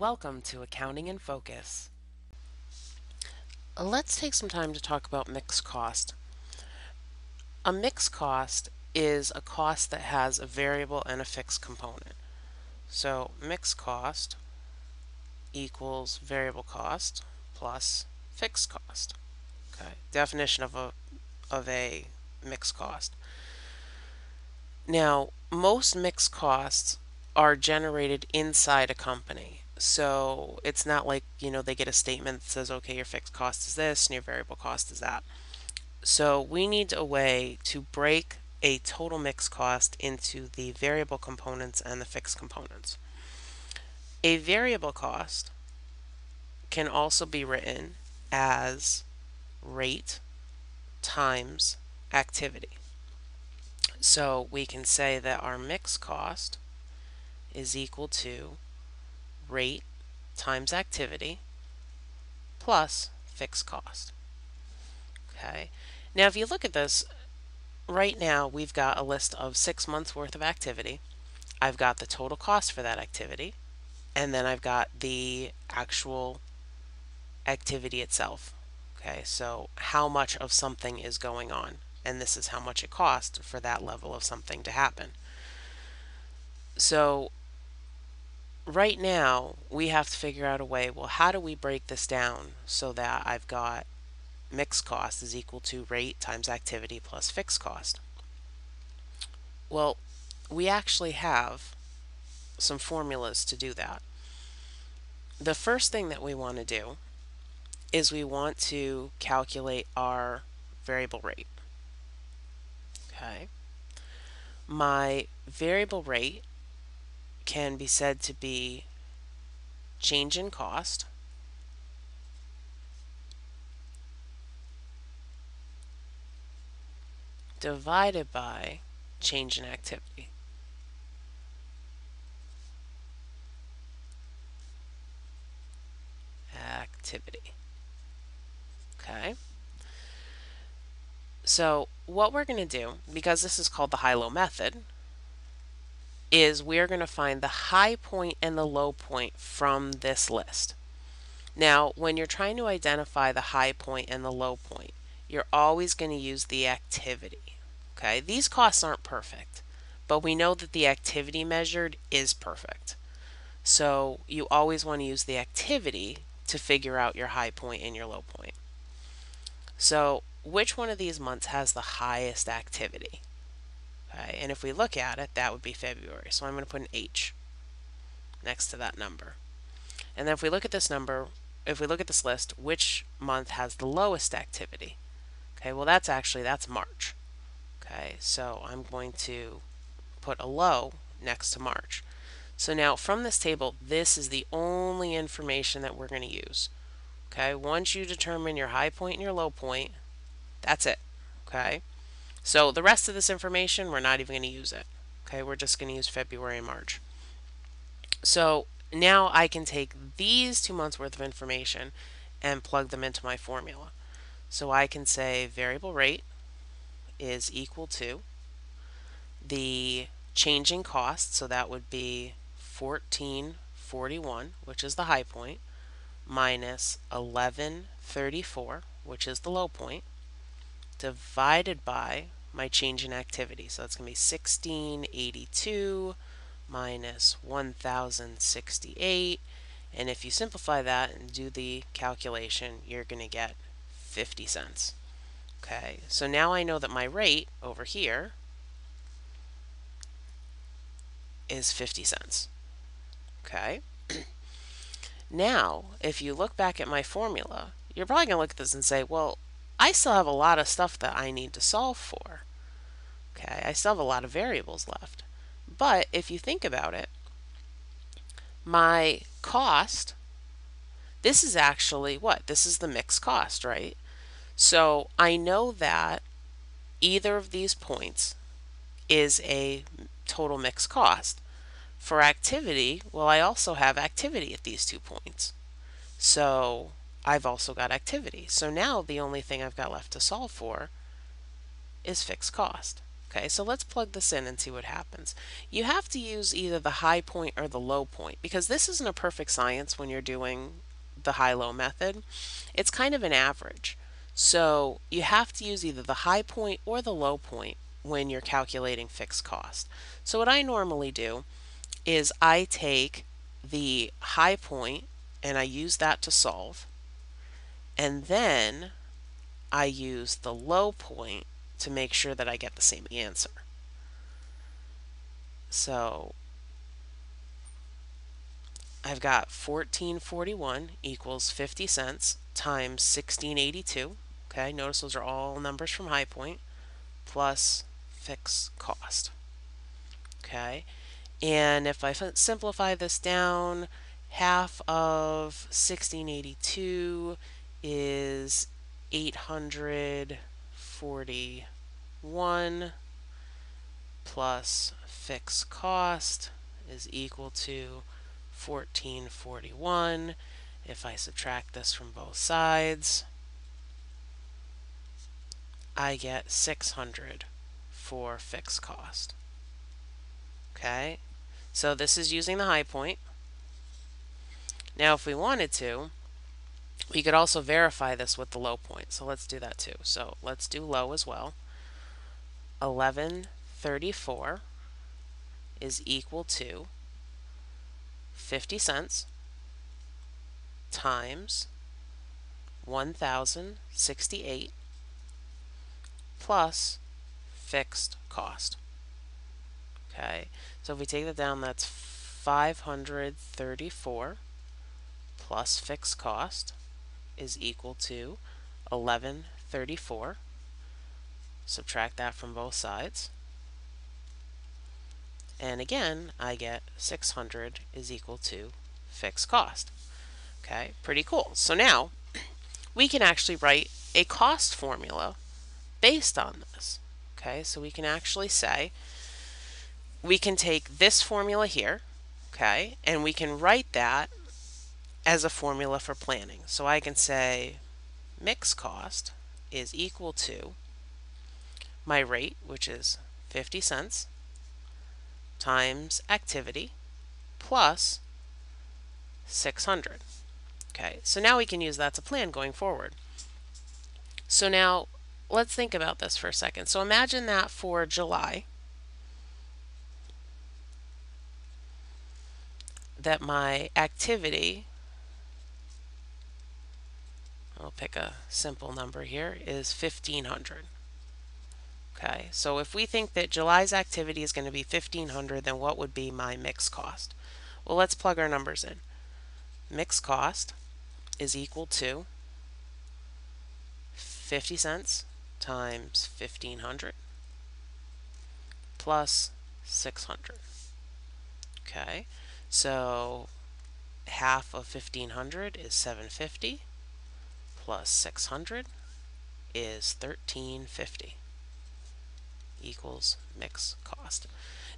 Welcome to Accounting in Focus. Let's take some time to talk about mixed cost. A mixed cost is a cost that has a variable and a fixed component. So mixed cost equals variable cost plus fixed cost. Okay, definition of a of a mixed cost. Now, most mixed costs are generated inside a company. So it's not like, you know, they get a statement that says, okay, your fixed cost is this and your variable cost is that. So we need a way to break a total mixed cost into the variable components and the fixed components. A variable cost can also be written as rate times activity. So we can say that our mixed cost is equal to rate times activity plus fixed cost. Okay, now if you look at this, right now we've got a list of six months worth of activity. I've got the total cost for that activity, and then I've got the actual activity itself. Okay, so how much of something is going on, and this is how much it costs for that level of something to happen. So right now we have to figure out a way, well, how do we break this down so that I've got mixed cost is equal to rate times activity plus fixed cost? Well, we actually have some formulas to do that. The first thing that we want to do is we want to calculate our variable rate. Okay. My variable rate can be said to be change in cost divided by change in activity. Activity. Okay. So what we're going to do, because this is called the high-low method, is we're going to find the high point and the low point from this list. Now, when you're trying to identify the high point and the low point, you're always going to use the activity. Okay, these costs aren't perfect, but we know that the activity measured is perfect. So you always want to use the activity to figure out your high point and your low point. So which one of these months has the highest activity? Okay, and if we look at it, that would be February. So I'm going to put an H next to that number. And then if we look at this number, if we look at this list, which month has the lowest activity? Okay, well that's actually, that's March. Okay, so I'm going to put a low next to March. So now from this table, this is the only information that we're going to use. Okay, once you determine your high point and your low point, that's it. Okay. So the rest of this information, we're not even going to use it. Okay, we're just going to use February and March. So now I can take these two months worth of information and plug them into my formula. So I can say variable rate is equal to the changing cost, so that would be 1441, which is the high point, minus 1134, which is the low point, divided by my change in activity. So it's going to be 1682 minus 1068. And if you simplify that and do the calculation, you're going to get 50 cents. Okay, so now I know that my rate over here is 50 cents. Okay. now, if you look back at my formula, you're probably going to look at this and say, well, I still have a lot of stuff that I need to solve for. Okay, I still have a lot of variables left. But if you think about it, my cost, this is actually what? This is the mixed cost, right? So I know that either of these points is a total mixed cost. For activity, well, I also have activity at these two points. So I've also got activity. So now the only thing I've got left to solve for is fixed cost. Okay, so let's plug this in and see what happens. You have to use either the high point or the low point because this isn't a perfect science when you're doing the high-low method. It's kind of an average. So you have to use either the high point or the low point when you're calculating fixed cost. So what I normally do is I take the high point and I use that to solve. And then I use the low point to make sure that I get the same answer. So I've got 1441 equals 50 cents times 1682. Okay, notice those are all numbers from high point plus fixed cost. Okay, and if I simplify this down, half of 1682 is 841 plus fixed cost is equal to 1441. If I subtract this from both sides, I get 600 for fixed cost. Okay, so this is using the high point. Now if we wanted to, we could also verify this with the low point. So let's do that too. So let's do low as well. 1134 is equal to 50 cents times 1068 plus fixed cost. Okay, so if we take that down, that's 534 plus fixed cost is equal to 1134. Subtract that from both sides. And again, I get 600 is equal to fixed cost. Okay, pretty cool. So now we can actually write a cost formula based on this. Okay, so we can actually say we can take this formula here, okay, and we can write that as a formula for planning. So I can say mix cost is equal to my rate, which is 50 cents, times activity plus 600. Okay, so now we can use that to plan going forward. So now let's think about this for a second. So imagine that for July, that my activity I'll pick a simple number here, is 1500. Okay, so if we think that July's activity is going to be 1500, then what would be my mix cost? Well, let's plug our numbers in. Mix cost is equal to 50 cents times 1500 plus 600. Okay, so half of 1500 is 750 plus 600 is 1350 equals mix cost.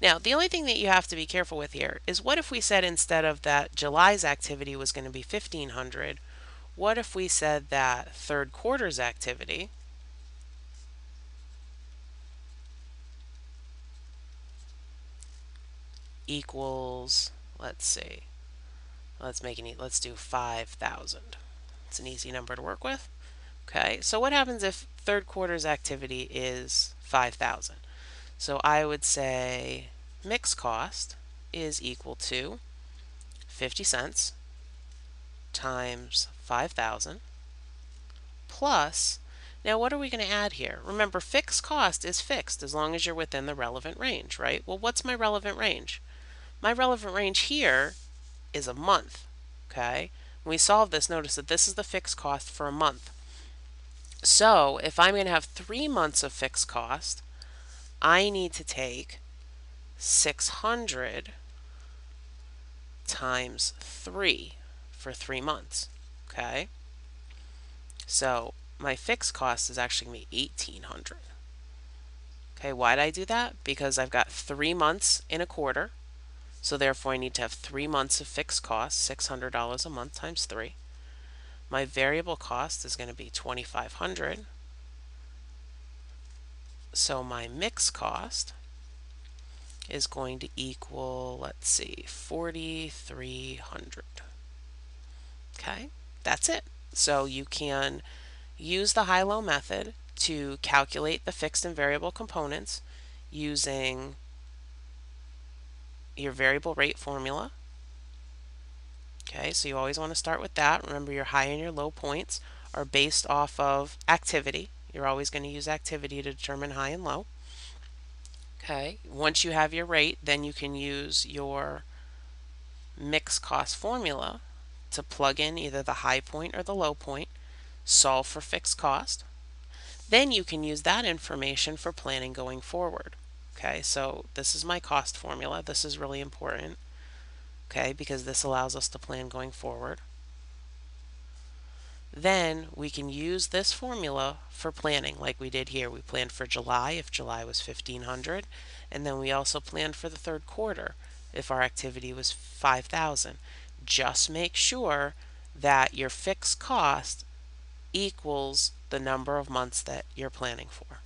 Now, the only thing that you have to be careful with here is what if we said instead of that July's activity was going to be 1500, what if we said that third quarter's activity equals, let's see, let's make it, let's do 5,000. It's an easy number to work with. Okay, so what happens if third quarter's activity is 5,000? So I would say mix cost is equal to 50 cents times 5,000 plus, now what are we going to add here? Remember, fixed cost is fixed as long as you're within the relevant range, right? Well, what's my relevant range? My relevant range here is a month, okay? When we solve this, notice that this is the fixed cost for a month. So if I'm going to have three months of fixed cost, I need to take 600 times 3 for three months. Okay? So my fixed cost is actually going to be 1800 Okay, why did I do that? Because I've got three months in a quarter. So therefore I need to have three months of fixed costs, $600 a month times three. My variable cost is going to be 2500 So my mix cost is going to equal, let's see, 4,300. Okay, that's it. So you can use the high-low method to calculate the fixed and variable components using your variable rate formula. Okay, so you always want to start with that. Remember your high and your low points are based off of activity. You're always going to use activity to determine high and low. Okay, once you have your rate, then you can use your mixed cost formula to plug in either the high point or the low point, solve for fixed cost. Then you can use that information for planning going forward. Okay, so this is my cost formula. This is really important, okay, because this allows us to plan going forward. Then we can use this formula for planning like we did here. We planned for July if July was 1500 and then we also planned for the third quarter if our activity was 5000. Just make sure that your fixed cost equals the number of months that you're planning for.